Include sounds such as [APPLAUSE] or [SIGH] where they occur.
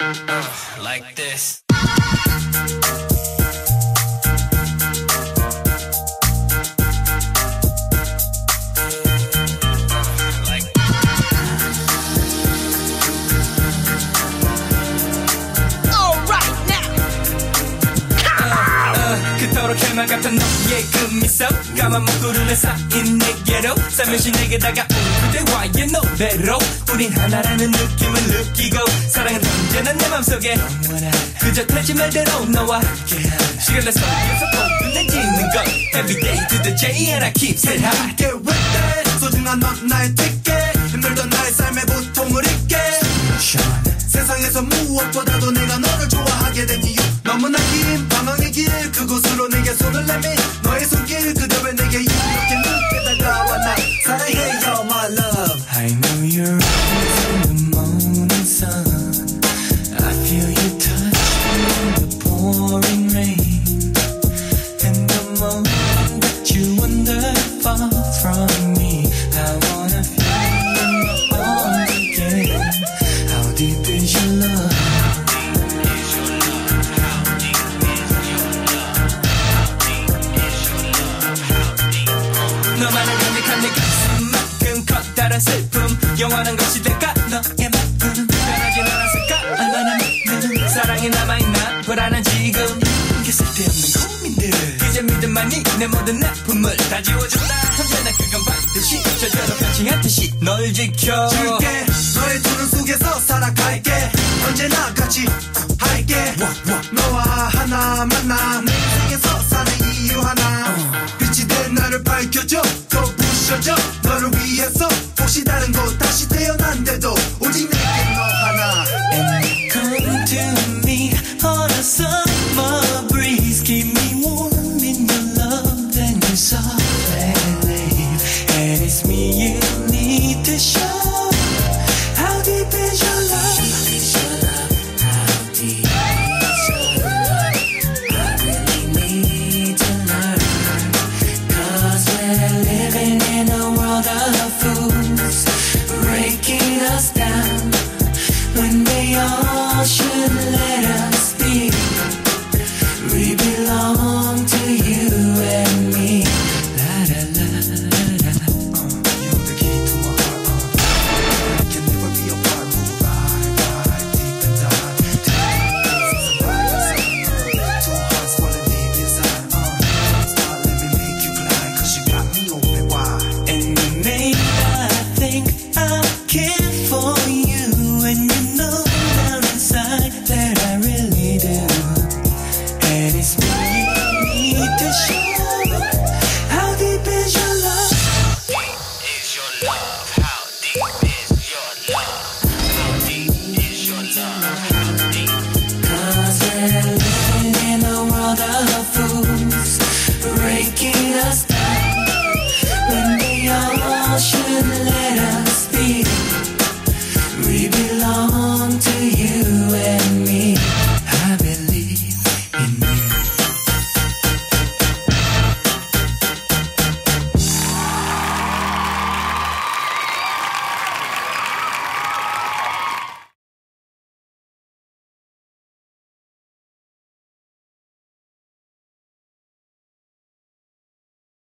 Uh, like this. Like Alright now. [LAUGHS] 그토록 혈만 같은 너의 그 미소 까만 목구름에 쌓인 내게로 살며시 내게 다가온 그대와의 노래로 우린 하나라는 느낌을 느끼고 사랑은 언제나 내 맘속에 그저 타지 말대로 너와 시간의 속에서 포근해지는 것. Everyday to the J and I keep it high 함께 with that 소중한 넌 나의 티켓 힘들던 나의 삶의 고통을 잊게. 세상에서 무엇보다도 내가 너를 좋아하게 된 이유. 너무나 긴 너만을 간직한 내 가슴만큼 커다란 슬픔. 영원한 것이 될까? 너의 마음은 변하진 않았을까? 얼마나 많은 사랑이 남아있나? 불안한 지금 이게 쓸데없는 고민들. 이제 믿음만이 내 모든 아픔을 다 지워준다. 언제나 그건 반드시 저절로 변칭하듯이 널 지켜. 줄게. 너의 두눈 속에서 살아갈게. 언제나 같이 할게. 너와 하나 만나 너를 밝혀줘. 더 부셔줘. 너를 위해서 혹시 다른 곳 다시 태어난데도 오직 내게 너 하나. And come to me Cause